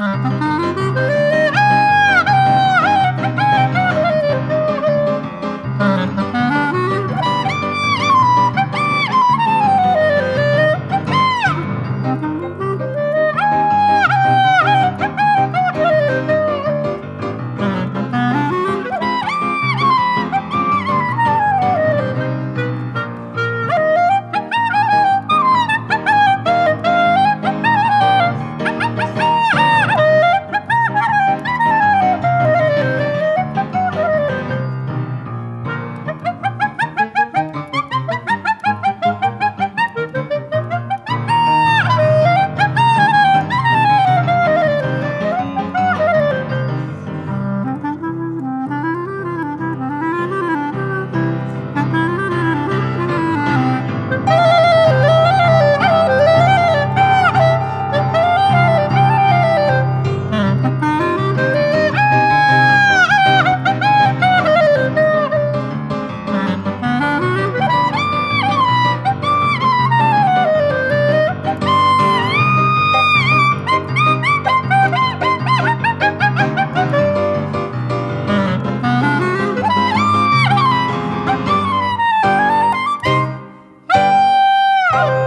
Bye. Bye!